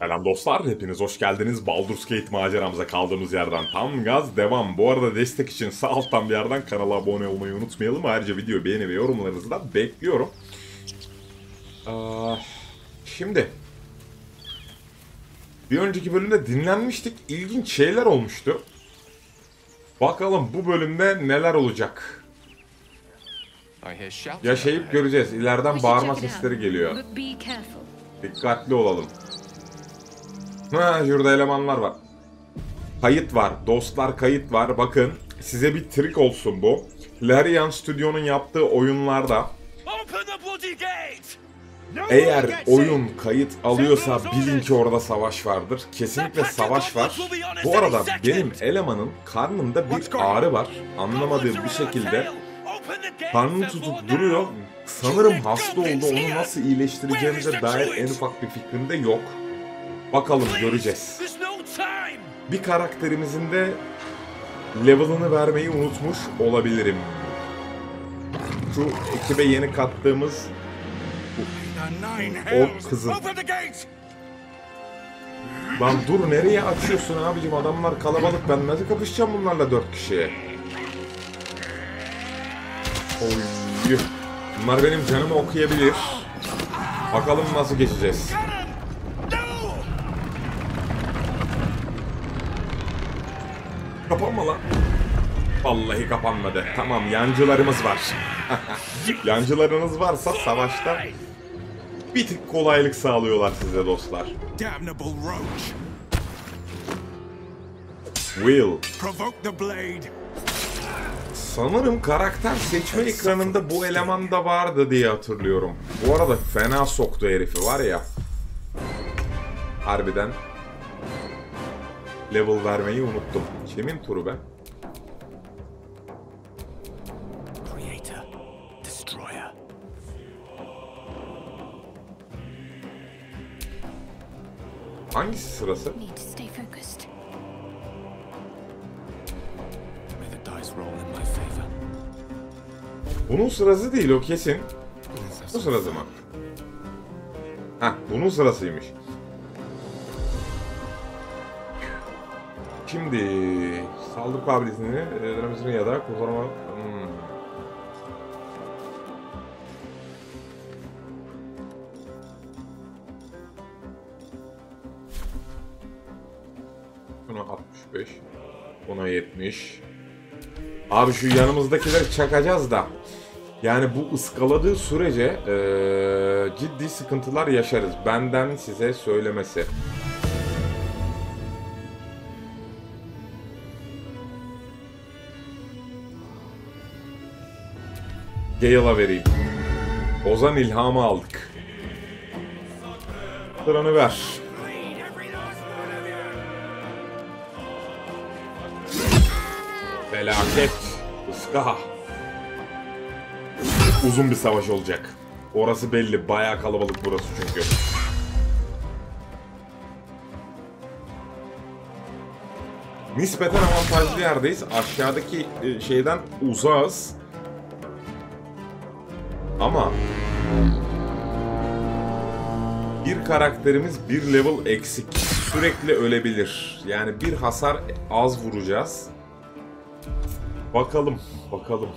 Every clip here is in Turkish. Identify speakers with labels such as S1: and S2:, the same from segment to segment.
S1: Selam dostlar, hepiniz hoş geldiniz. Baldur's Gate maceramıza kaldığımız yerden tam gaz devam. Bu arada destek için sağ alttan bir yerden kanala abone olmayı unutmayalım. Ayrıca video beğeni ve yorumlarınızı da bekliyorum. Aa, şimdi bir önceki bölümde dinlenmiştik. İlginç şeyler olmuştu. Bakalım bu bölümde neler olacak. Yaşayıp göreceğiz. İleriden bağırma sesleri geliyor. Dikkatli olalım. Ha, şurada elemanlar var. Kayıt var. Dostlar kayıt var. Bakın size bir trik olsun bu. Larian Studio'nun yaptığı oyunlarda eğer oyun kayıt alıyorsa bilin ki orada savaş vardır. Kesinlikle savaş var. Bu arada benim elemanın karnında bir ağrı var. Anlamadığım bir şekilde karnını tutup duruyor. Sanırım hasta oldu. Onu nasıl iyileştireceğimize dair en ufak bir fikrim de yok. Bakalım göreceğiz. Bir karakterimizin de level'ını vermeyi unutmuş olabilirim. Şu ekibe yeni kattığımız o kızın. Lan dur nereye açıyorsun abicim adamlar kalabalık ben nasıl kapışacağım bunlarla dört kişiye? Oy. Bunlar benim canımı okuyabilir. Bakalım nasıl geçeceğiz. Kapanma lan. Vallahi kapanmadı. Tamam yancılarımız var. Yancılarınız varsa savaşta bir tık kolaylık sağlıyorlar size dostlar. Will. Sanırım karakter seçme ekranında bu eleman da vardı diye hatırlıyorum. Bu arada fena soktu herifi var ya. Harbiden level vermeyi unuttum. Kimin turu be?
S2: Creator, destroyer.
S1: Hangisi sırası?
S3: Need to stay focused.
S2: May the dice roll in my favor.
S1: Bunun sırası değil o kesin. Bu sırası mı? Heh bunun sırasıymış. Şimdi saldırı kabiliyetini denemesini ya da kurtarma... Hmm. Buna 65. Buna 70. Abi şu yanımızdakileri çakacağız da. Yani bu ıskaladığı sürece eee, ciddi sıkıntılar yaşarız. Benden size söylemesi. Gale'a vereyim. Ozan ilhamı aldık. Sıranı ver. Felaket. Iska. Uzun bir savaş olacak. Orası belli. Bayağı kalabalık burası çünkü. Nispeten avantajlı yerdeyiz. Aşağıdaki e, şeyden uzağız. Karakterimiz bir level eksik. Sürekli ölebilir. Yani bir hasar az vuracağız. Bakalım, bakalım.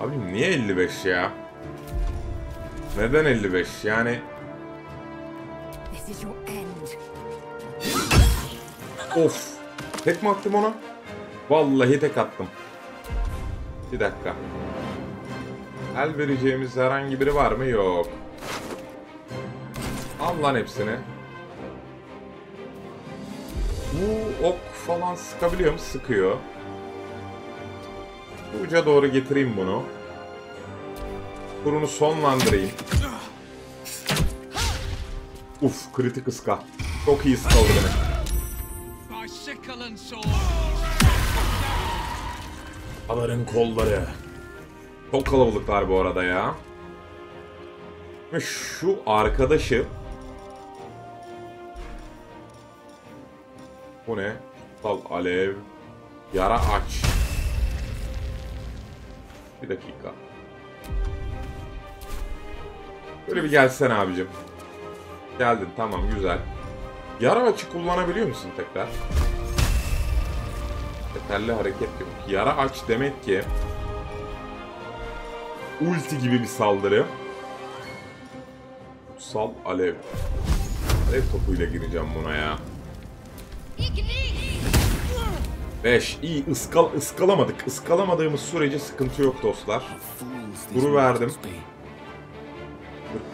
S1: Abi niye 55 ya? Neden 55? Yani
S3: This is your end.
S1: of. Tek mi attım ona? Vallahi tek attım. Bir dakika. El vereceğimiz herhangi biri var mı? Yok. Al lan hepsini. Bu ok falan sıkabiliyor mu? Sıkıyor. Uca doğru getireyim bunu. Turunu sonlandırayım. Uf kritik ıska. Çok iyi ıskaladı beni.
S2: My sickle and sword!
S1: Aların kolları. Çok kalabalıklar bu arada ya. Şu arkadaşı... Bu ne? Kutsal alev. Yara aç. Bir dakika. Böyle bir gelsen abicim. Geldin tamam güzel. Yara açı kullanabiliyor musun tekrar? Yeterli hareket yok. Yara aç demek ki ulti gibi bir saldırı. Kutsal alev. Alev topuyla gireceğim buna ya. 5. İyi ıskal ıskalamadık. Iskalamadığımız sürece sıkıntı yok dostlar.
S2: These
S1: verdim.
S2: mortals be.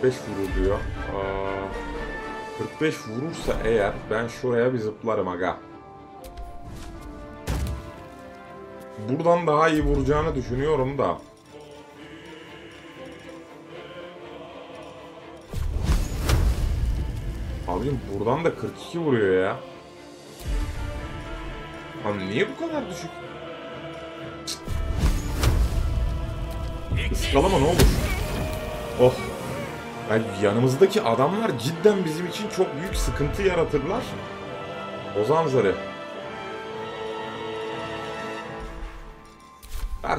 S1: 45 vurur diyor. Aa, 45 vurursa eğer ben şuraya bir zıplarım aga. Buradan daha iyi vuracağını düşünüyorum da. Abicim buradan da 42 vuruyor ya. Lan niye bu kadar düşük? Iskalama ne olur. Oh. Yani yanımızdaki adamlar cidden bizim için çok büyük sıkıntı yaratırlar. Ozan zarı.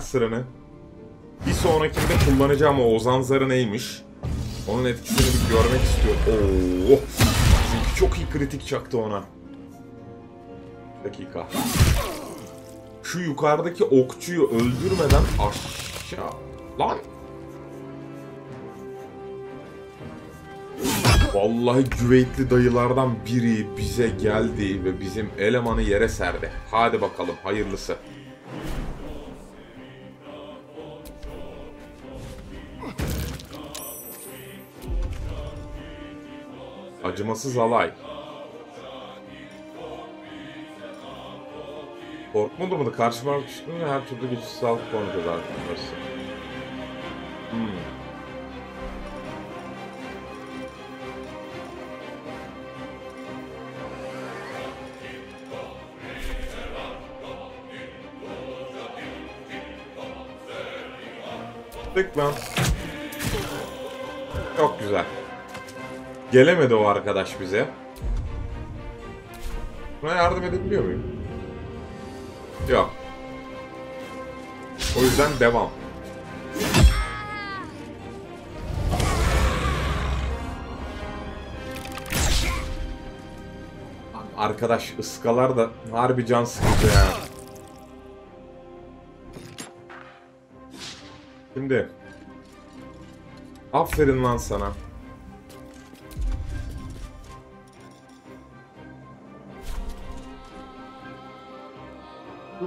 S1: Sıranı. Bir sonrakinde kullanacağım o Ozan zarı neymiş? Onun etkisini bir görmek istiyorum. Oo. Çünkü çok iyi kritik çaktı ona. Bir dakika. Şu yukarıdaki okçuyu öldürmeden aşağı... Lan! Vallahi güveytli dayılardan biri bize geldi ve bizim elemanı yere serdi. Hadi bakalım hayırlısı. Acımasız alay. Korkma. Karşıma düştüm ve her türlü güçsüz sağlık konuşuyoruz arkadaşlar. Hmm. Tık lan. Gelemedi o arkadaş bize. Buna yardım edebiliyor muyum? Yok. O yüzden devam. Arkadaş ıskalar da harbi can sıkıcı ya. Şimdi. Aferin lan sana.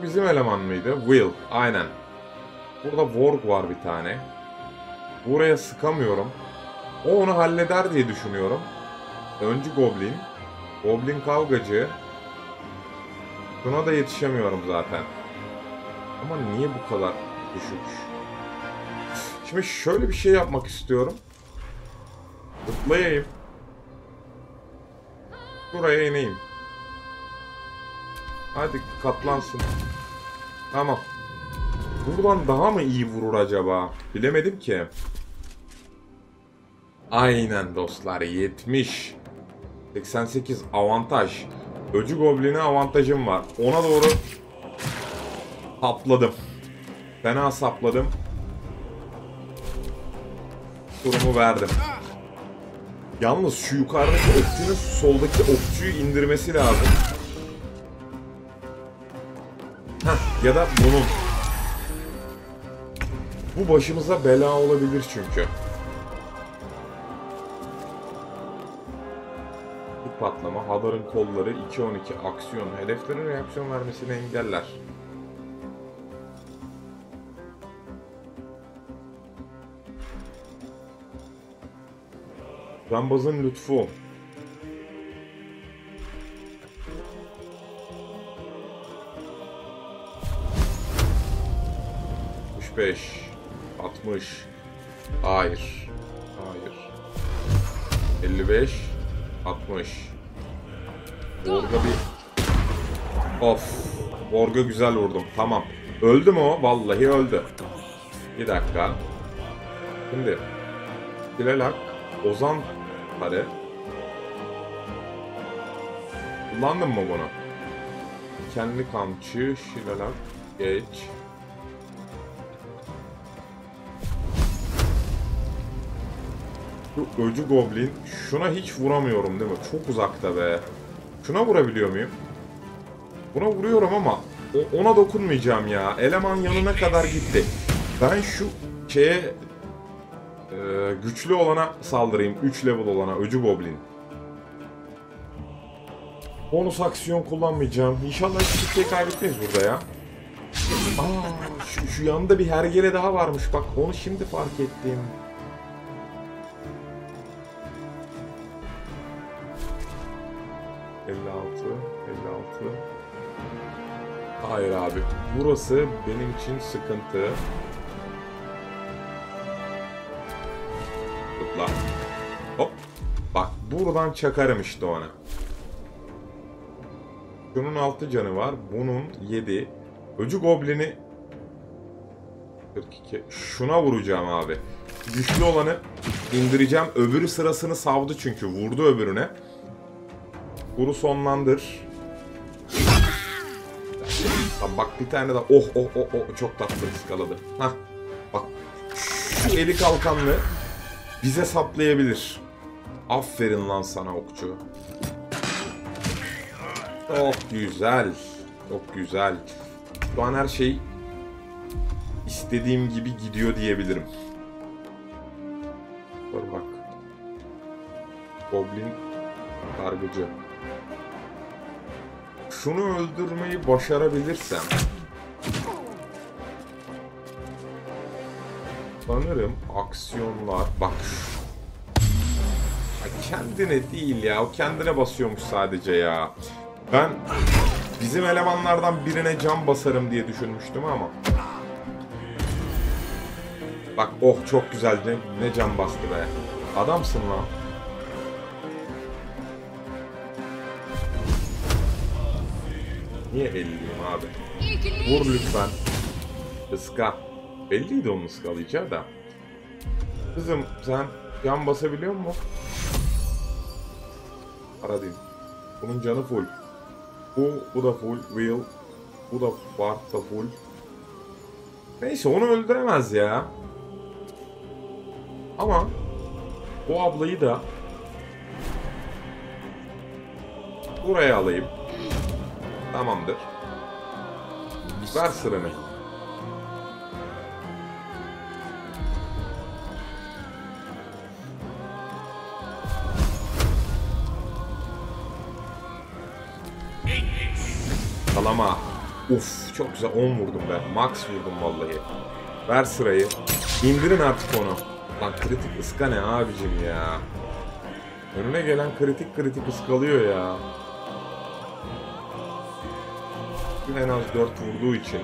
S1: Bizim eleman mıydı? Will. Aynen. Burada Worg var bir tane. Buraya sıkamıyorum. O onu halleder diye düşünüyorum. Öncü Goblin. Goblin kavgacı. Buna da yetişemiyorum zaten. Ama niye bu kadar düşük? Şimdi şöyle bir şey yapmak istiyorum. Zıplayayım. Buraya ineyim. Hadi katlansın. Tamam. Buradan daha mı iyi vurur acaba? Bilemedim ki. Aynen dostlar 70. 88 avantaj. Öcü Goblin'e avantajım var. Ona doğru sapladım. Fena sapladım. Durumu verdim. Yalnız şu yukarıdaki okçunun soldaki okçuyu indirmesi lazım. Ya da bunun. Bu başımıza bela olabilir çünkü. Bir patlama, Hadar'ın kolları 2-12 aksiyon, hedeflerin reaksiyon vermesini engeller. Rambaz'ın lütfu. Beş, altmış. Hayır. Hayır. 55, 60. Borga bir... Of. Borga güzel vurdum. Tamam. Öldü mü o? Vallahi öldü. Bir dakika. Şimdi. Bilalak. Ozan Pare. Kullandın mı bunu? Kendi kamçı, şilalak, geç. Şu öcü goblin. Şuna hiç vuramıyorum değil mi? Çok uzakta be. Şuna vurabiliyor muyum? Buna vuruyorum ama ona dokunmayacağım ya. Eleman yanına kadar gitti. Ben şu şeye e, güçlü olana saldırayım. 3 level olana. Öcü goblin. Bonus aksiyon kullanmayacağım. İnşallah hiçbir şey kaybetmeyiz burada ya. Aa, şu, şu yanında bir hergele daha varmış bak onu şimdi fark ettim. Hayır abi, burası benim için sıkıntı. Zıpla. Hop. Bak buradan çakarım işte ona. Şunun 6 canı var. Bunun 7. Öcü goblini 42. Şuna vuracağım abi. Güçlü olanı indireceğim. Öbürü sırasını savdı çünkü. Vurdu öbürüne. Vuru sonlandır. Tamam, bak bir tane daha. Oh oh oh oh çok tatlı ıskaladı. Hah. Bak şu eli kalkanlı bize saplayabilir. Aferin lan sana okçu. Çok güzel. Çok güzel. Şu an her şey istediğim gibi gidiyor diyebilirim. Dur bak. Goblin kargıcı. Şunu öldürmeyi başarabilirsem sanırım aksiyonlar bak. Kendine değil ya o kendine basıyormuş sadece ya. Ben bizim elemanlardan birine can basarım diye düşünmüştüm ama. Bak oh çok güzel. Ne, ne can bastı be? Adamsın lan Niye 50'yim abi? Vur lütfen. Iska. Belliydi onun ıskalayacağı da. Kızım sen can basabiliyor musun? Ara diyeyim. Bunun canı full. Bu, bu da full. Will. Bu da Bart da full. Neyse onu öldüremez ya. Ama bu ablayı da buraya alayım. Tamamdır. Ver sıranı. Kalama. Uf çok güzel 10 vurdum ben. Max vurdum vallahi. Ver sırayı. İndirin artık onu. Lan kritik ıska ne abicim ya. Önüne gelen kritik kritik ıskalıyor ya. En az 4 vurduğu için.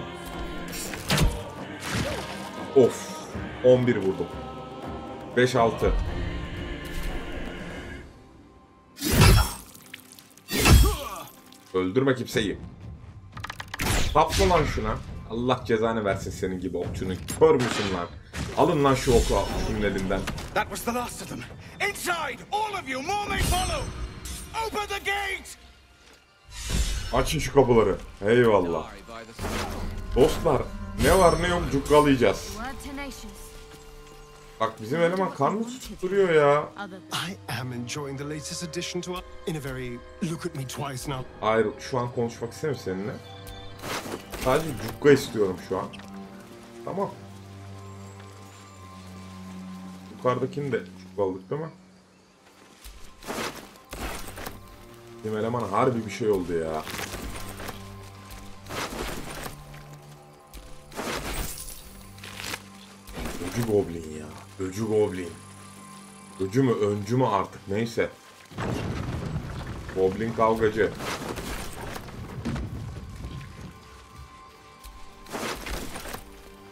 S1: Of. 11 vurdum. 5-6. Öldürme kimseyi. Sapla lan şuna. Allah cezanı versin senin gibi okçunun. Kör müsün lan? Alın lan şu oku şunun elinden.
S4: That was the last of them. Inside! All of you! More may follow! Open the gate!
S1: Açın şu kapıları. Eyvallah. Dostlar ne var ne yok cukkalayacağız. Bak bizim eleman karnı tutturuyor ya.
S5: I am enjoying the latest addition to our... In a very look at me twice now.
S1: Hayır şu an konuşmak istemiyorum seninle. Sadece cukka istiyorum şu an. Tamam. Yukarıdakini de cukkaladık değil mi? Bizim eleman harbi bir şey oldu ya. Öcü goblin ya. Öcü goblin. Öcü mü öncü mü artık neyse. Goblin kavgacı.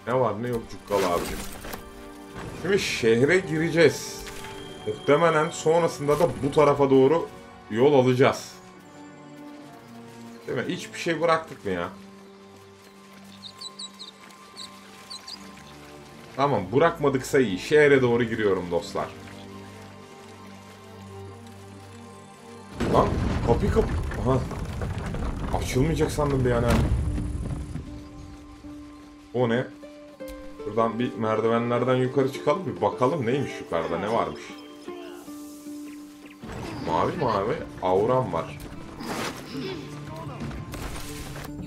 S1: Ne var ne yok cukkal abicim. Şimdi şehre gireceğiz. Muhtemelen sonrasında da bu tarafa doğru yol alacağız. Değil mi? Hiçbir şey bıraktık mı ya? Tamam bırakmadıksa iyi. Şehre doğru giriyorum dostlar. Lan kapı kapı. Aha. Açılmayacak sandım bir yana. O ne? Buradan bir merdivenlerden yukarı çıkalım bir bakalım neymiş yukarıda ne varmış. Mavi mavi auram var.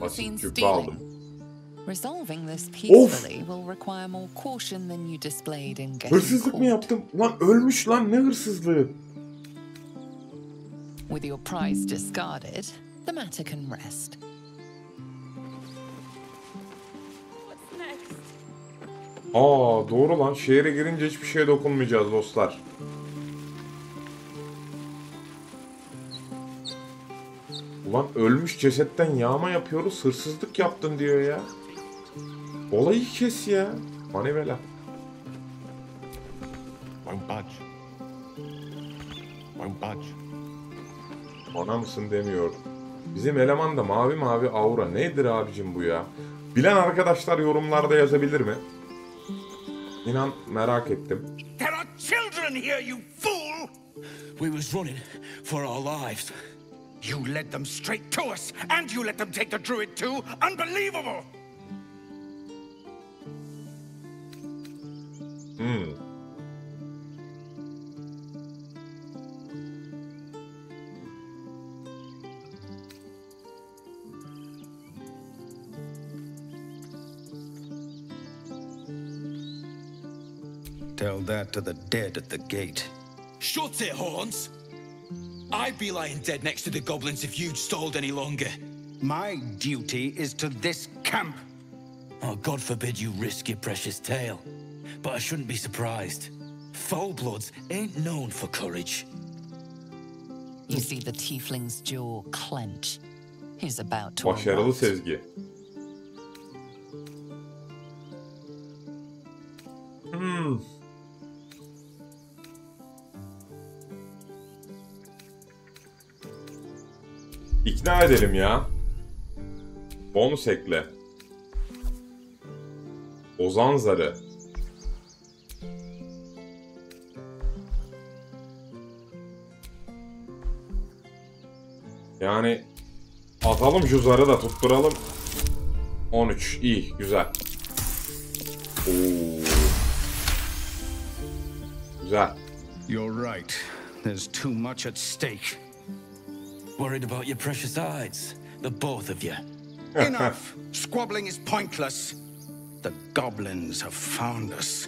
S1: Basit
S6: stealing.
S1: aldım.
S6: Resolving this peacefully will require more caution than you displayed in getting
S1: Hırsızlık mı yaptım? Lan ölmüş lan ne hırsızlığı?
S6: With your prize discarded, the matter can rest.
S1: Aa doğru lan şehre girince hiçbir şeye dokunmayacağız dostlar. Ulan ölmüş cesetten yağma yapıyoruz hırsızlık yaptın diyor ya. Olayı kes ya. Manivela.
S7: Won't budge. Won't budge.
S1: Bana mısın demiyor. Bizim eleman da mavi mavi aura. Nedir abicim bu ya? Bilen arkadaşlar yorumlarda yazabilir mi? İnan merak ettim.
S4: There are children here, you fool!
S2: We was running for our lives.
S4: You led them straight to us, and you let them take the druid too? Unbelievable!
S1: Hmm.
S8: Tell that to the dead at the gate.
S2: Shut it, Horns! I'd be lying dead next to the goblins if you'd stalled any longer.
S8: My duty is to this camp.
S2: Oh, God forbid you risk your precious tail. But I shouldn't be surprised. Foulbloods ain't known for courage.
S6: You see the tiefling's jaw clench. He's about to
S1: Başarılı
S6: erupt.
S1: sezgi. İkna edelim ya. Bonus ekle. Ozan zarı. Yani atalım şu zarı da tutturalım. 13 iyi güzel. Oo. Güzel.
S8: You're right. There's too much at stake.
S2: Worried about your precious hides, the both of you.
S4: Enough! Squabbling is pointless.
S8: The goblins have found us.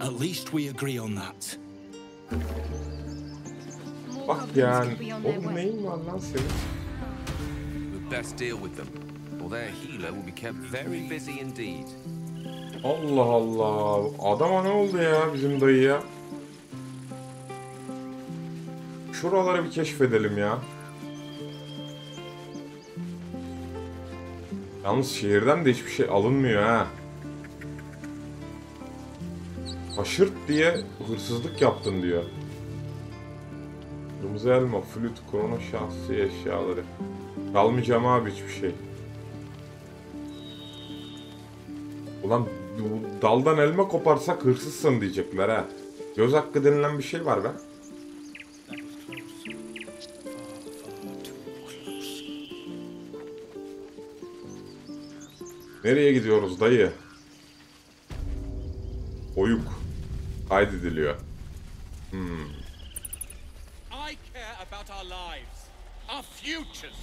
S2: At least we agree on that.
S1: Bak yani. Oğlum neyin var lan senin?
S9: We'd best deal with them, or their healer will be kept very busy indeed.
S1: Allah Allah. Adama ne oldu ya bizim dayıya? Şuraları bir keşfedelim ya. Yalnız şehirden de hiçbir şey alınmıyor ha. Haşırt diye hırsızlık yaptın diyor. Kırmızı elma, flüt, krono şahsi eşyaları. Çalmayacağım abi hiçbir şey. Ulan bu daldan elma koparsak hırsızsın diyecekler ha. Göz hakkı denilen bir şey var be. Nereye gidiyoruz dayı? Oyuk. Kaydediliyor.
S4: I care about our lives, our futures.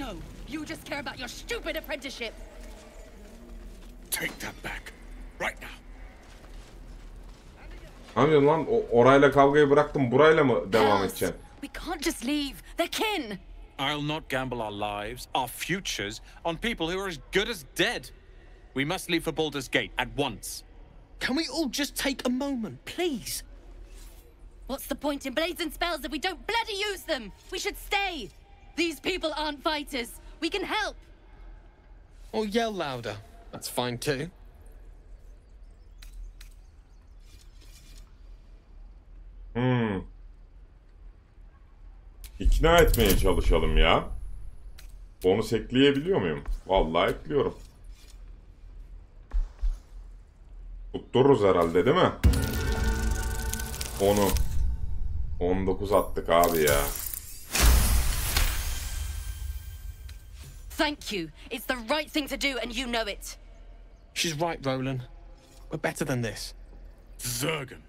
S3: No, you just care about your stupid apprenticeship.
S4: Take that back, right now.
S1: Yapıyorsun lan? O, orayla kavgayı bıraktım. Burayla mı devam edeceksin?
S3: We can't just leave. They're kin.
S10: I'll not gamble our lives, our futures, on people who are as good as dead. We must leave for Baldur's Gate at once.
S11: Can we all just take a moment, please?
S3: What's the point in blazing spells if we don't bloody use them? We should stay. These people aren't fighters. We can help.
S11: Or yell louder. That's fine too.
S1: İkna etmeye çalışalım ya. Bonus ekleyebiliyor muyum? Vallahi ekliyorum. Tuttururuz herhalde değil mi? Onu. 19 attık abi ya.
S3: Thank you. It's the right thing to do, and you know it.
S11: She's right, Roland. We're better than this.
S10: Zergan.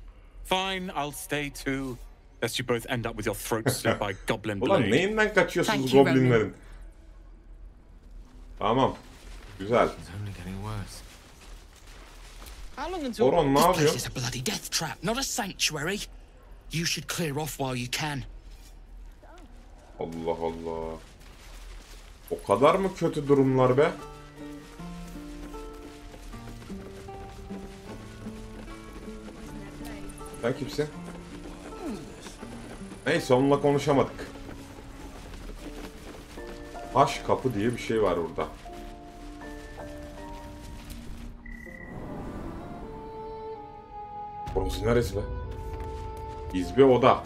S10: Fine, I'll stay too. Lest you both end up with your throats slit by goblin
S1: Ulan
S10: blade.
S1: neyinden kaçıyorsunuz
S3: Thank you,
S1: goblinlerin? Tamam. Güzel.
S9: It's only getting worse.
S11: How long until...
S1: Oron ne
S2: This place
S1: yapıyor?
S2: is a bloody death trap, not a sanctuary. You should clear off while you can.
S1: Allah Allah. O kadar mı kötü durumlar be? Sen kimsin? Neyse onunla konuşamadık. Taş kapı diye bir şey var burada. Burası neresi be? İzbe oda.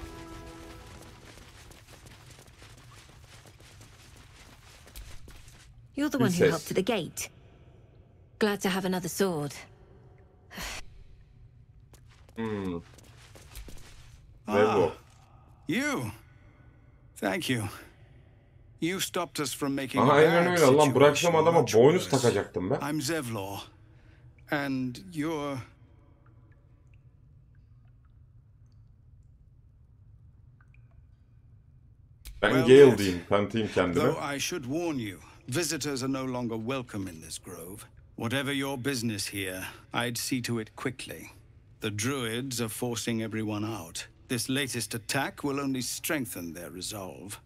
S7: You're the one who helped at the gate. Glad to have another sword.
S1: Hmm.
S4: Ah,
S1: Revo.
S4: You. Thank you. You stopped us from making a
S1: Aha aynen öyle lan
S4: situation
S1: adama boynuz takacaktım be.
S4: I'm Zevlor. And you're...
S1: Ben
S4: Well,
S1: Gale diyeyim, tanıtayım.
S4: Though I should warn you, visitors are no longer welcome in this grove. Whatever your business here, I'd see to it quickly. The druids are forcing everyone out. This latest attack will only strengthen their resolve.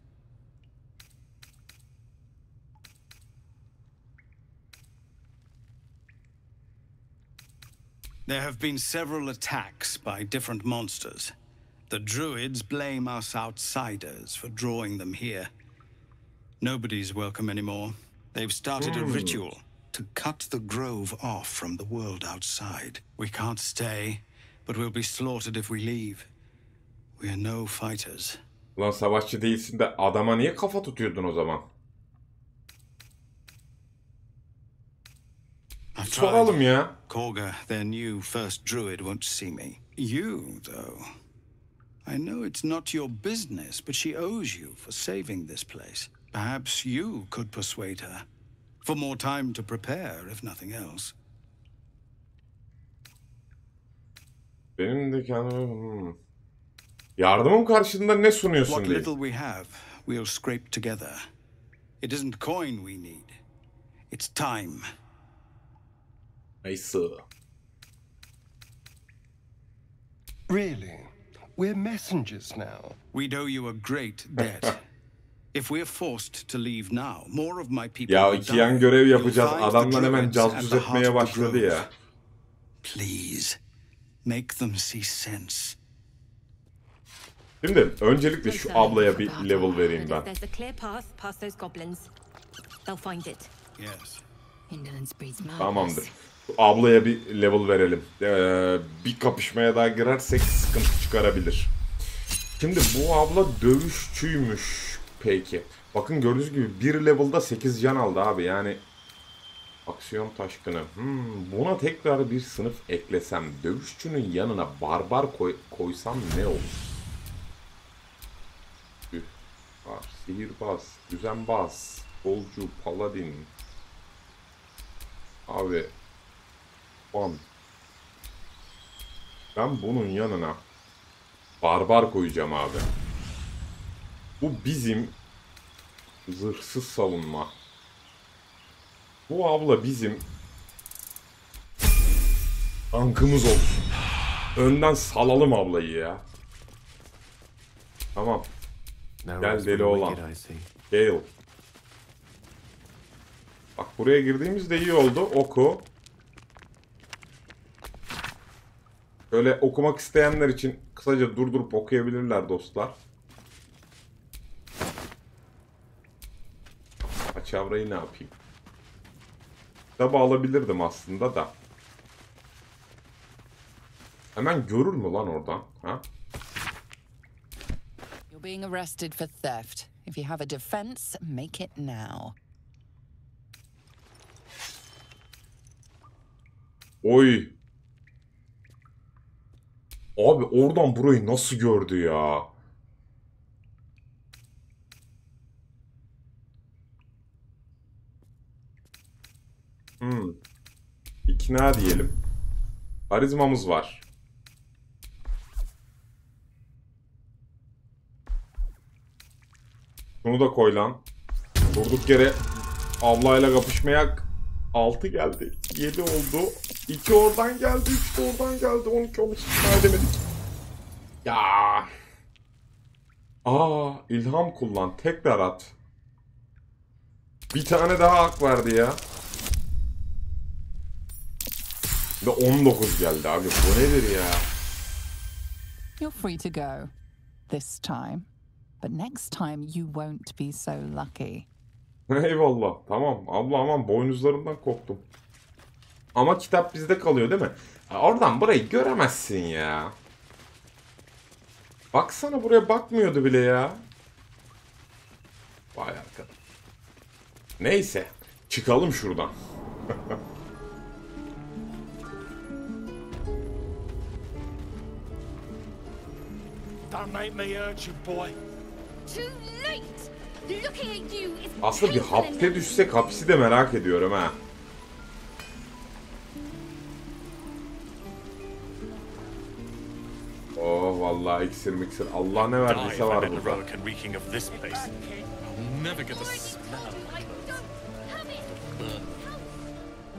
S4: There have been several attacks by different monsters. The druids blame us outsiders for drawing them here. Nobody's welcome anymore. They've started a hmm. ritual to cut the grove off from the world outside. We can't stay, but we'll be slaughtered if we leave. We are no fighters.
S1: Lan savaşçı değilsin de adama niye kafa tutuyordun o zaman? Soralım ya.
S4: Korga, their new first druid, won't see me. You, though. I know it's not your business, but she owes you for saving this place. Perhaps you could persuade her. For more time to prepare, if nothing else.
S1: Benim de kendime... Hmm. Yardımım karşılığında ne sunuyorsun
S4: What
S1: diye.
S4: little we have, we'll scrape together. It isn't coin we need. It's time.
S1: Neyse.
S5: Really? We're messengers now.
S4: We'd owe you a great debt. if we're forced to leave now, more of my people
S1: Ya
S4: will
S1: iki yan
S4: die.
S1: görev
S4: You'll
S1: yapacağız.
S4: find the
S1: Adamlar hemen
S4: druids at
S1: cazcuz etmeye başladı ya.
S4: Please, make them see sense.
S1: Şimdi öncelikle şu ablaya bir level vereyim ben. Tamamdır. Ablaya bir level verelim. Ee, bir kapışmaya daha girersek sıkıntı çıkarabilir. Şimdi bu abla dövüşçüymüş peki. Bakın gördüğünüz gibi bir level'da 8 can aldı abi yani. Aksiyon taşkını. Hmm, buna tekrar bir sınıf eklesem, dövüşçünün yanına barbar koy- koysam ne olur? Var, sihirbaz, düzenbaz, bolcu, paladin. Abi, Bam. Ben bunun yanına barbar koyacağım abi. Bu bizim zırhsız savunma. Bu abla bizim tankımız olsun. Önden salalım ablayı ya. Tamam. Gel deli olan. Gale. Bak buraya girdiğimizde iyi oldu. Oku. Böyle okumak isteyenler için kısaca durdurup okuyabilirler dostlar. Açavrayı ne yapayım? Kitabı alabilirdim aslında da. Hemen görür mü lan oradan? Ha?
S6: You're being arrested for theft. If you have a defense, make it now.
S1: Oy. Abi oradan burayı nasıl gördü ya? Hmm. İkna diyelim. Karizmamız var. Şunu da koy lan. Durduk yere ablayla kapışmaya 6 geldi. 7 oldu. 2 oradan geldi. 3 de oradan geldi. 12 13 ikna edemedik. Ya. Aa ilham kullan. Tekrar at. Bir tane daha hak verdi ya. Ve 19 geldi abi. Bu nedir ya?
S6: You're free to go. This time. But next time you won't be so lucky.
S1: Eyvallah. Tamam. Abla aman boynuzlarından korktum. Ama kitap bizde kalıyor değil mi? Ya oradan burayı göremezsin ya. Baksana buraya bakmıyordu bile ya. Vay arkadaş. Neyse. Çıkalım şuradan.
S5: Don't make me hurt you, boy.
S1: Aslında bir
S3: painful
S1: hapte
S3: enough.
S1: düşsek hapsi de merak ediyorum ha. Oh vallahi iksir miksir. Allah ne
S10: Die
S1: verdiyse
S10: I'm
S1: var
S10: in the
S1: burada.
S10: road and reeking of this place. I'll never get the smell.
S3: I don't!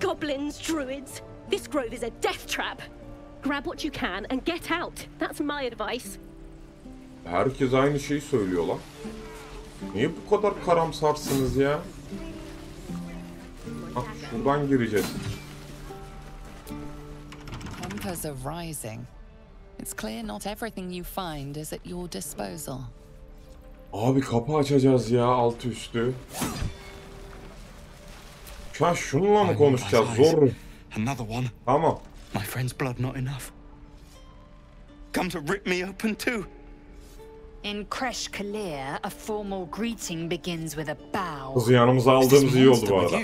S7: Goblins, druids. This grove is a death trap. Grab what you can and get out. That's my advice.
S1: Herkes aynı şeyi söylüyor lan. Niye bu kadar karamsarsınız ya? Ah şuradan gireceğiz.
S6: Tempers are rising. It's clear not everything you find is at your disposal.
S1: Abi kapı açacağız ya altı üstü. Şu an şununla mı konuşacağız? Zor.
S8: Another one.
S1: Tamam.
S8: My friend's blood not enough. Come to rip me open too.
S12: In Kresh Kalir, a formal greeting begins with a bow.
S1: Kızı yanımıza aldığımız iyi oldu bu arada.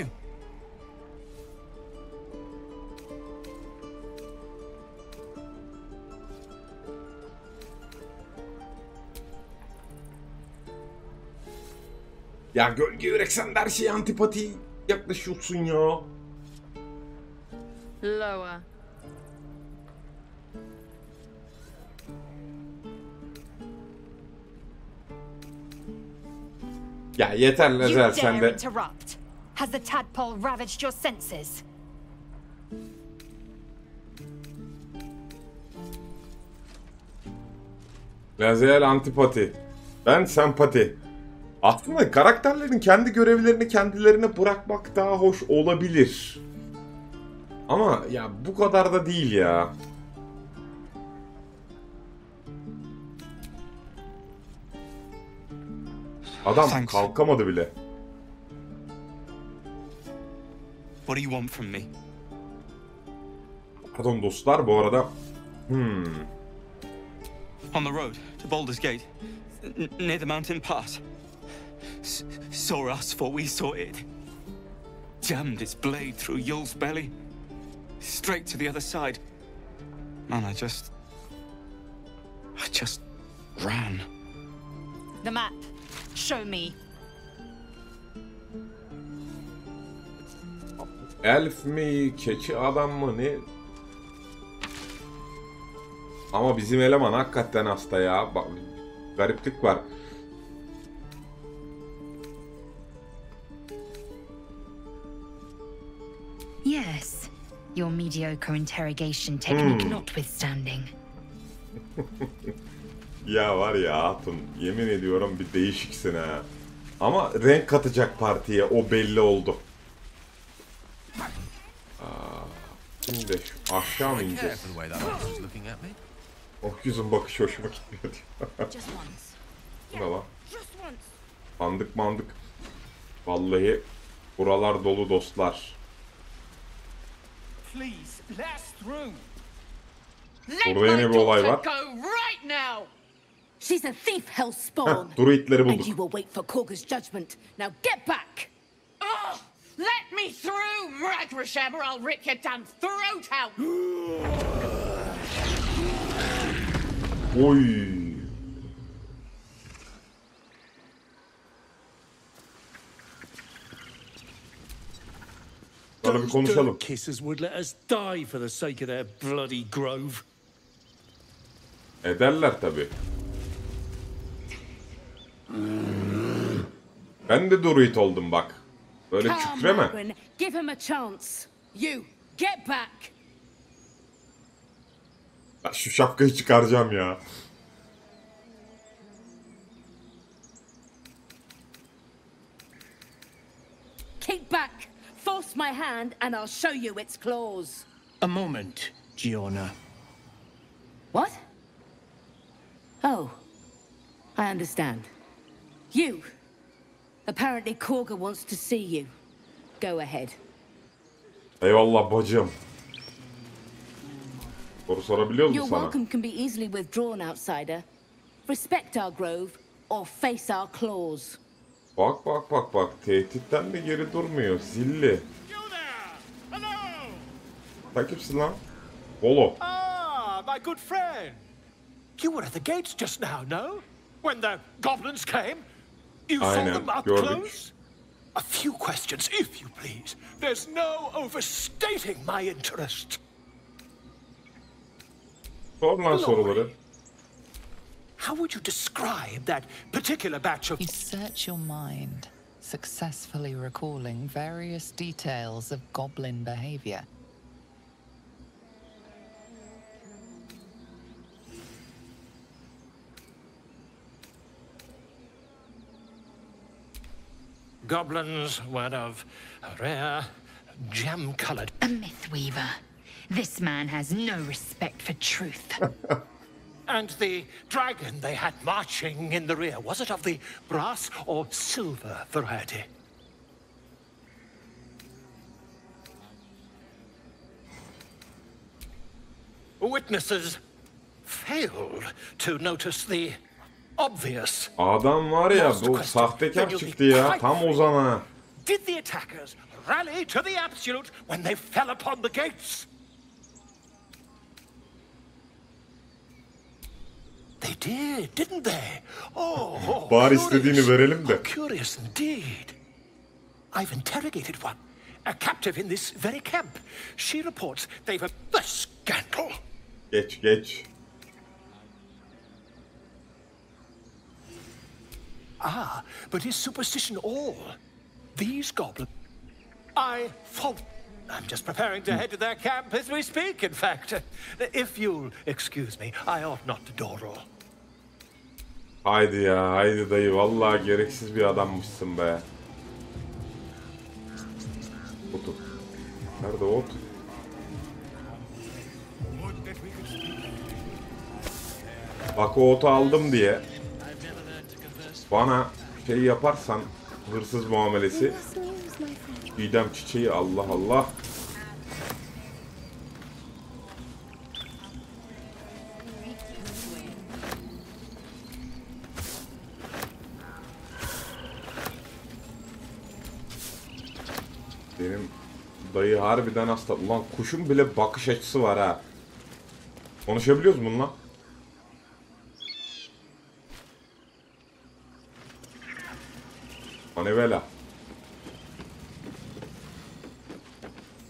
S1: Ya gölge yürek sen de her şeye antipati yaklaşıyorsun ya.
S12: Lower.
S1: Ya yeter Lazer sen de.
S12: Has the tadpole ravaged your senses?
S1: Lazer antipati. Ben sempati. Aslında karakterlerin kendi görevlerini kendilerine bırakmak daha hoş olabilir. Ama ya bu kadar da değil ya. Adam
S8: Thanks.
S1: kalkamadı bile.
S8: What do you want from me?
S1: Pardon dostlar bu arada. Hmm.
S8: On the road to Baldur's Gate, near the mountain pass. S- saw us for we saw it. Jammed its blade through Yul's belly, straight to the other side. And I just. I just ran.
S12: The map. Show me.
S1: Elf mi, keçi adam mı ne? Ama bizim eleman hakikaten hasta ya. Bak, gariplik var.
S12: Yes. Your mediocre interrogation technique
S1: Hmm.
S12: notwithstanding.
S1: Ya var ya hatun yemin ediyorum bir değişiksin ha. Ama renk katacak partiye o belli oldu. Aa, şimdi şu aşağı mı ineceğiz?
S9: for the way that monster's looking at me.
S1: O yüzün bakışı hoşuma gitmiyor diyor. Bu ne lan?
S3: Once.
S1: Mandık mandık. Vallahi buralar dolu dostlar. Burada yeni bir olay var.
S3: Go right now! She's a thief, Hellspawn.
S1: Heh, druidleri
S3: And you will wait for Korga's judgment. Now get back!
S13: Oh, let me through, Ragrasham, or I'll rip your damn throat out.
S1: Oy. Sana bir
S14: Those
S1: konuşalım.
S14: dirt kissers would let us die for the sake of their bloody grove.
S1: Ederler tabi. Ben de druid oldum bak. Böyle
S13: Come on,
S1: kükreme.
S13: Margaret, give him a chance. You, get back.
S1: Ya Şu şapkayı çıkaracağım ya.
S13: Keep back. Force my hand, and I'll show you its claws.
S14: A moment, Giona.
S13: What? Oh, I understand. You. Apparently, Korga wants to see you. Go ahead.
S1: Eyvallah bacım. Soru sorabiliyor
S13: Your
S1: musun sana?
S13: welcome can be easily withdrawn, outsider. Respect our grove, or face our claws.
S1: Bak bak bak bak. Tehditten de geri durmuyor. Zilli. Sen kimsin lan? Bolo.
S15: Ah, my good friend. You were at the gates just now, no? When the goblins came? You saw
S1: Aynen,
S15: them up
S1: gördük.
S15: close? A few questions, if you please. There's no overstating my interest.
S1: Sor lan soruları.
S15: How would you describe that particular batch of...
S6: You search your mind, successfully recalling various details of goblin behavior.
S15: Goblins were of rare, gem-colored...
S12: A myth weaver. This man has no respect for truth.
S15: And the dragon they had marching in the rear, was it of the brass or silver variety? Witnesses failed to notice the.
S1: Adam var ya bu sahtekar çıktı ya. Tam. Ozan'a.
S15: Did the attackers rally to the absolute when they fell upon the gates? They did, didn't they? Oh, oh,
S1: istediğini verelim de.
S15: Oh, curious indeed. I've interrogated one, a captive in this very camp. She reports they've a the scandal.
S1: Geç geç.
S15: Ah, but is superstition all? These goblins. I fault. I'm just preparing to head to their camp as we speak, in fact. If you'll excuse me, I ought not to dawdle.
S1: Haydi ya haydi dayı. Vallahi gereksiz bir adammışsın be. Otu. Nerede ot? Bak o otu aldım diye bana şey yaparsan hırsız muamelesi idam çiçeği Allah Allah Benim dayı harbiden hasta. Ulan kuşun bile bakış açısı var ha. Konuşabiliyoruz bununla? Manivela.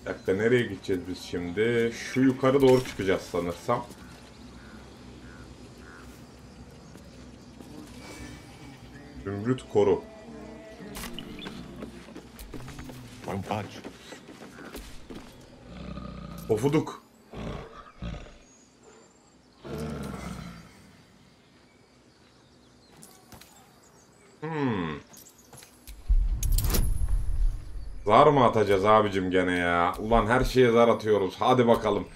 S1: Bir dakika nereye gideceğiz biz şimdi? Şu yukarı doğru çıkacağız sanırsam. Zümrüt koru. Pofuduk. Hmm. Zar mı atacağız abicim gene ya? Ulan her şeye zar atıyoruz. Hadi bakalım.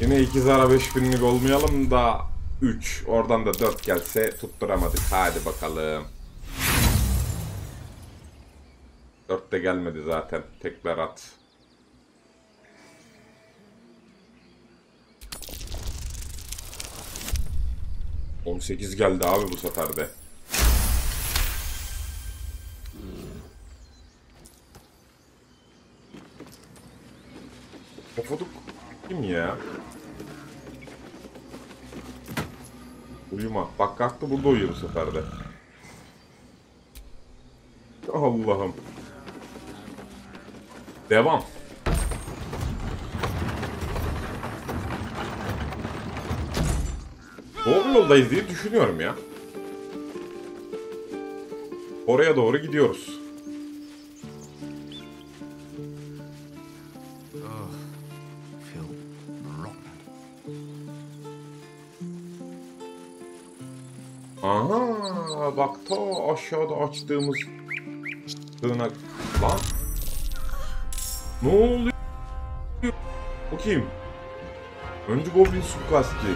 S1: Yine iki zara 5000'lik olmayalım da 3. Oradan da 4 gelse tutturamadık. Hadi bakalım. 4 de gelmedi zaten. Tekrar at. On sekiz geldi abi bu sefer de. Pofuduk kim ya? Uyuma. Bak kalktı burada uyuyor bu sefer de. Allah'ım. Devam. Doğru yoldayız diye düşünüyorum ya. Oraya doğru gidiyoruz. Aha bak ta aşağıda açtığımız sığınak. Lan. Ne oluyor? Bu kim? Öncü Goblin suikastçı.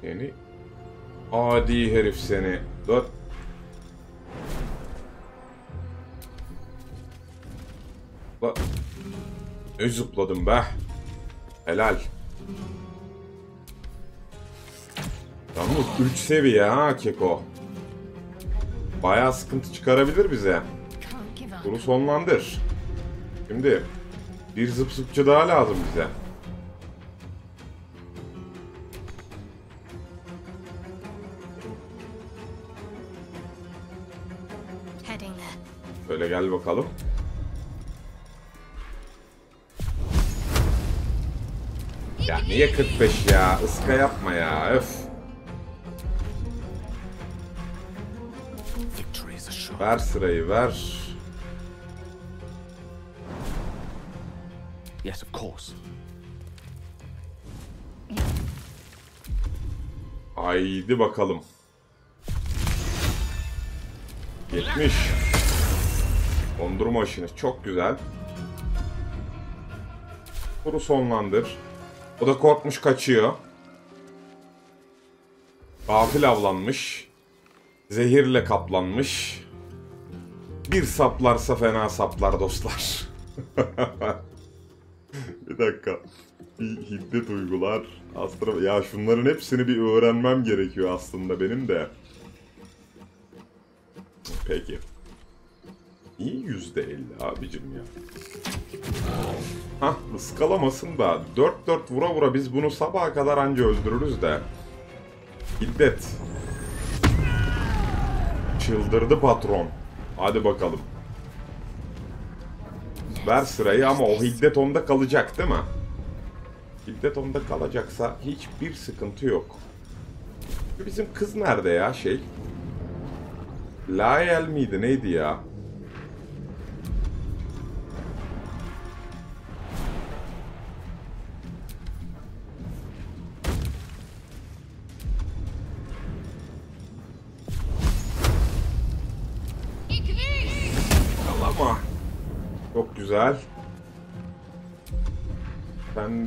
S1: Seni adi herif seni. Dört. La. Ne zıpladım be. Helal. Yalnız 3 seviye ha Keko. Bayağı sıkıntı çıkarabilir bize. Bunu sonlandır. Şimdi bir zıp zıpçı daha lazım bize. Şöyle gel bakalım. Ya niye 45 ya? Iska yapma ya. Öf. Ver sırayı ver.
S11: Yes, of course.
S1: Haydi bakalım. 70. Dondurma işini çok güzel. Kuru sonlandır. O da korkmuş kaçıyor. Gafil avlanmış. Zehirle kaplanmış. Bir saplarsa fena saplar dostlar. bir dakika. Bir hiddet uygular. Astra... Ya şunların hepsini bir öğrenmem gerekiyor aslında benim de. Peki. İyi yüzde elli abicim ya. Hah ıskalamasın da 4-4 vura vura biz bunu sabaha kadar anca öldürürüz de. Hiddet. Çıldırdı patron. Hadi bakalım. Ver sırayı ama o hiddet onda kalacak değil mi? Hiddet onda kalacaksa hiçbir sıkıntı yok. Bizim kız nerede ya şey? Lael miydi neydi ya?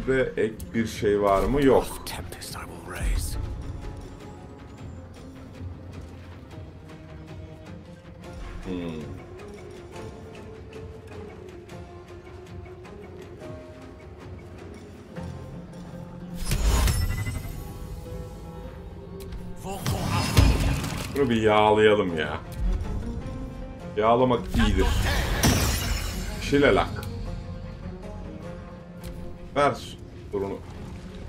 S1: Sende ek bir şey var mı? Yok. Hmm. Bunu bir yağlayalım ya. Yağlamak iyidir. Şilelak. Ver durunu.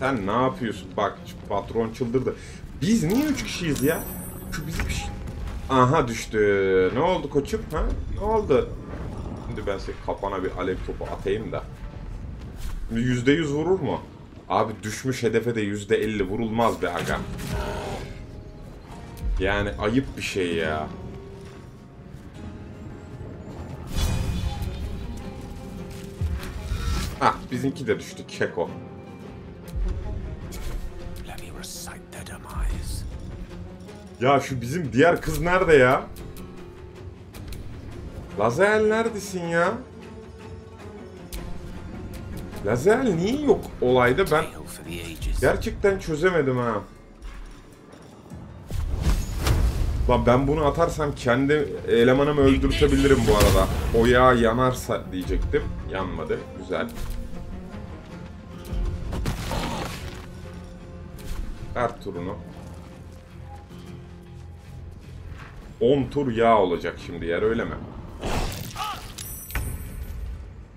S1: Sen ne yapıyorsun? Bak patron çıldırdı. Biz niye üç kişiyiz ya? Şu bizim şey. Aha düştü. Ne oldu koçum? Ha? Ne oldu? Şimdi ben senin kafana bir alev topu atayım da. Yüzde yüz vurur mu? Abi düşmüş hedefe de yüzde elli vurulmaz be aga. Yani ayıp bir şey ya. Bizimki de düştü keko. Ya şu bizim diğer kız nerede ya? Lazel neredesin ya? Lazel niye yok olayda ben gerçekten çözemedim ha. Lan ben bunu atarsam kendi elemanımı öldürtebilirim bu arada. O yağ yanarsa diyecektim. Yanmadı. Güzel. Her turunu. 10 tur yağ olacak şimdi yer öyle mi?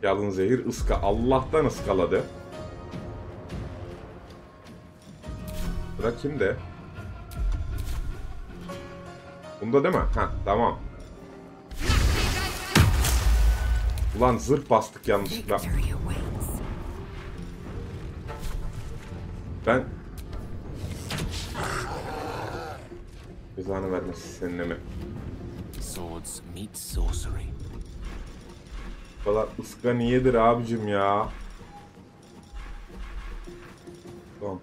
S1: Yalın zehir ıska. Allah'tan ıskaladı. Sıra kimde? Bunda değil mi? Ha tamam. Ulan zırh bastık yanlışlıkla. Ben... Cezanı vermesin seninle mi?
S2: swords meet sorcery.
S1: Kadar ıska niyedir abicim ya? Tamam.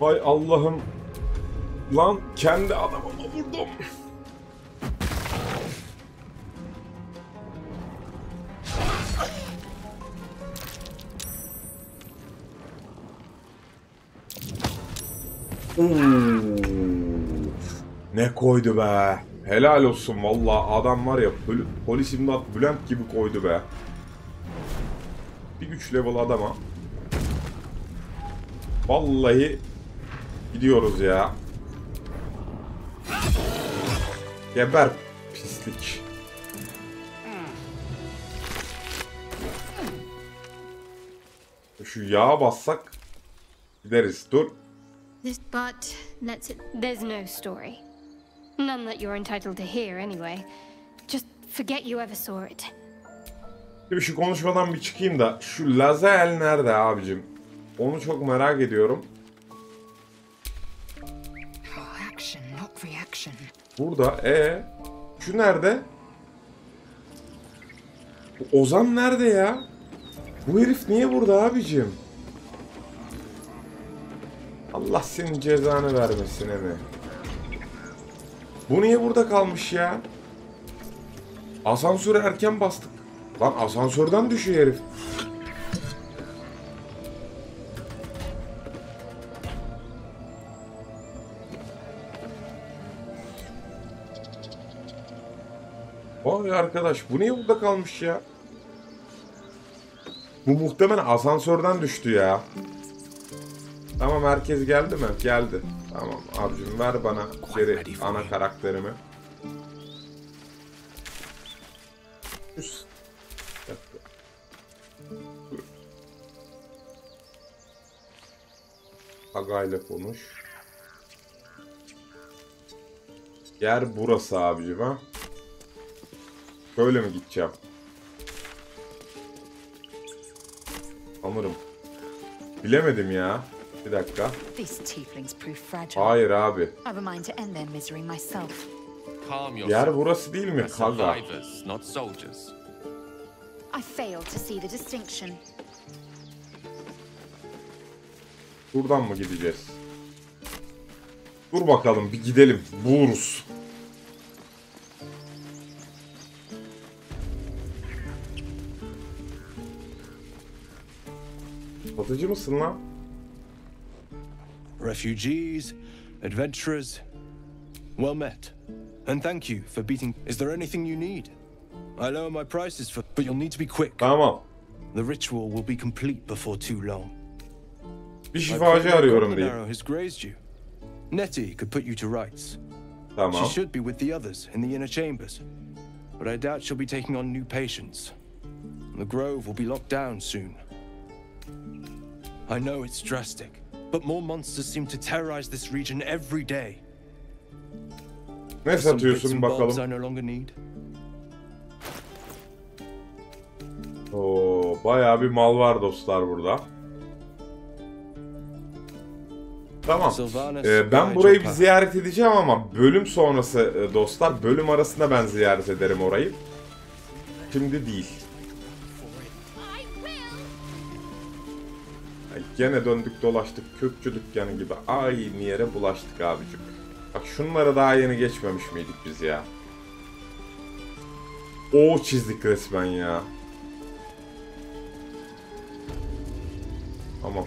S1: Vay Allah'ım. Lan kendi adamıma vurdum. Ne koydu be. Helal olsun valla adam var ya pol polis imdat Bülent gibi koydu be. Bir 3 level adama. Vallahi gidiyoruz ya. Geber pislik. Şu yağa bassak gideriz. Dur.
S16: This, but let's. There's no story. None that you're entitled to hear, anyway. Just forget you ever saw it.
S1: Şimdi şu konuşmadan bir çıkayım da şu Lazel nerede abicim? Onu çok merak ediyorum.
S12: Action, not reaction.
S1: Burada e şu nerede? Bu Ozan nerede ya? Bu herif niye burada abicim? Allah senin cezanı vermesin mi? Bu niye burada kalmış ya? Asansöre erken bastık. Lan asansörden düşüyor herif. Vay arkadaş bu niye burada kalmış ya? Bu muhtemelen asansörden düştü ya. Tamam herkes geldi mi? Geldi. Tamam abicim ver bana geri ana karakterimi. Aga ile konuş. Yer burası abicim ha. Böyle mi gideceğim? Sanırım. Bilemedim ya. Bir dakika.
S12: These tieflings prove fragile.
S1: Hayır abi.
S12: I've a mind to end their misery myself.
S9: Calm
S1: Yer
S9: yourself.
S1: burası değil mi? Kaga.
S9: survivors, not soldiers.
S12: I fail to see the distinction.
S1: Buradan mı gideceğiz? Dur bakalım bir gidelim. Buluruz. Satıcı mısın lan?
S17: Refugees, adventurers, well met. And thank you for beating. Is there anything you need? I lower my prices for, but you'll need to be quick.
S1: Tamam.
S17: The ritual will be complete before too long.
S1: Bir şifacı arıyorum diye.
S17: has grazed you. Nettie could put you to rights.
S1: Tamam.
S17: She should be with the others in the inner chambers, but I doubt she'll be taking on new patients. The grove will be locked down soon. I know it's drastic, but more monsters seem to terrorize this region every day.
S1: Ne satıyorsun bakalım?
S17: I no longer need.
S1: Oo, bayağı bir mal var dostlar burada. Tamam. Ee, ben burayı bir ziyaret edeceğim ama bölüm sonrası e, dostlar. Bölüm arasında ben ziyaret ederim orayı. Şimdi değil. Gene döndük dolaştık kökçü dükkanı gibi aynı yere bulaştık abicim. Bak şunları daha yeni geçmemiş miydik biz ya? O çizdik resmen ya. Tamam.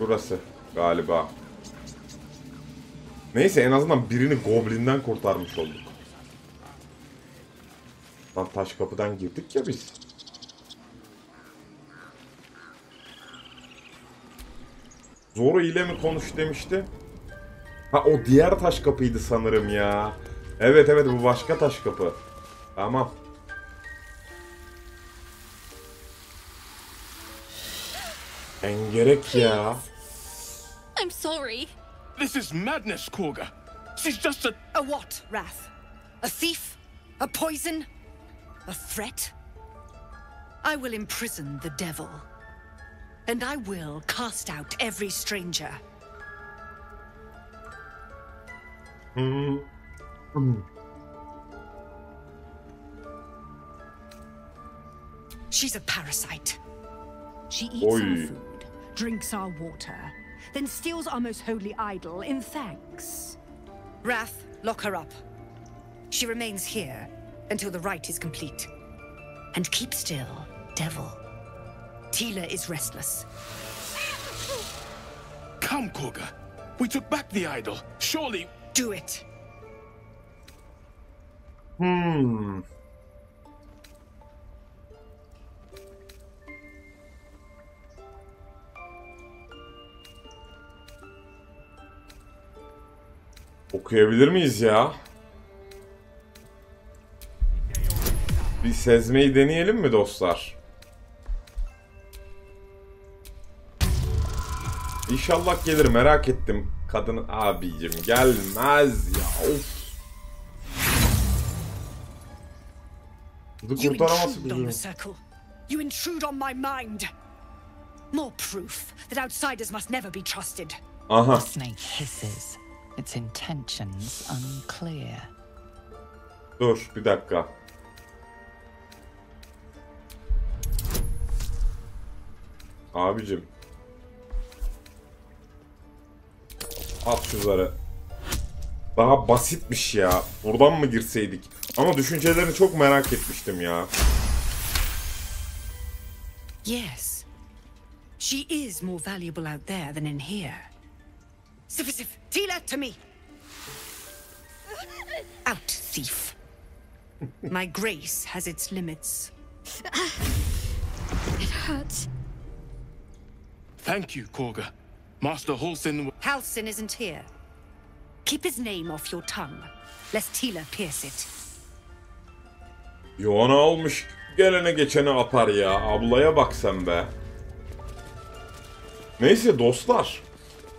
S1: Burası galiba. Neyse en azından birini Goblin'den kurtarmış olduk. Lan taş kapıdan girdik ya biz. Zoro ile mi konuş demişti? Ha o diğer taş kapıydı sanırım ya. Evet evet bu başka taş kapı. Tamam. Engerek ya.
S18: I'm sorry.
S19: This is madness, Korga. She's just a.
S20: A what, Wrath? A thief? A poison? A threat? I will imprison the devil. And I will cast out every stranger.
S1: Hmm.
S20: She's a parasite.
S21: She eats our food, drinks our water, then steals our most holy idol in thanks.
S20: Wrath, lock her up. She remains here until the rite is complete. And keep still, devil. Tila is restless.
S19: Come, Koga. We took back the idol. Surely.
S20: Do it.
S1: Hmm. Okuyabilir miyiz ya? Bir sezmeyi deneyelim mi dostlar? İnşallah gelir merak ettim. Kadın abicim gelmez ya of.
S20: You
S1: kurtaramazsın
S20: intrude on the
S1: kızı.
S20: circle. You intrude on my mind. More proof that outsiders must never be trusted.
S1: Aha.
S6: The snake hisses, its intentions unclear.
S1: Dur bir dakika. Abicim. At şu zarı. Daha basitmiş ya. Buradan mı girseydik? Ama düşüncelerini çok merak etmiştim ya.
S20: Yes. She is more valuable out there than in here. Sif, Sif, Tila, to me. Out, thief. My grace has its limits.
S21: It hurts.
S19: Thank you, Koga. Master Halsin.
S20: Halsin isn't here. Keep his name off your tongue, lest Tila pierce it.
S1: Yoğana almış. Gelene geçene atar ya. Ablaya bak sen be. Neyse dostlar.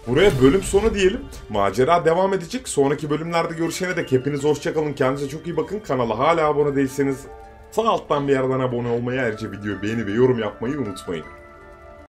S1: Buraya bölüm sonu diyelim. Macera devam edecek. Sonraki bölümlerde görüşene dek hepiniz hoşçakalın. Kendinize çok iyi bakın. Kanala hala abone değilseniz sağ alttan bir yerden abone olmayı ayrıca videoyu beğeni ve yorum yapmayı unutmayın.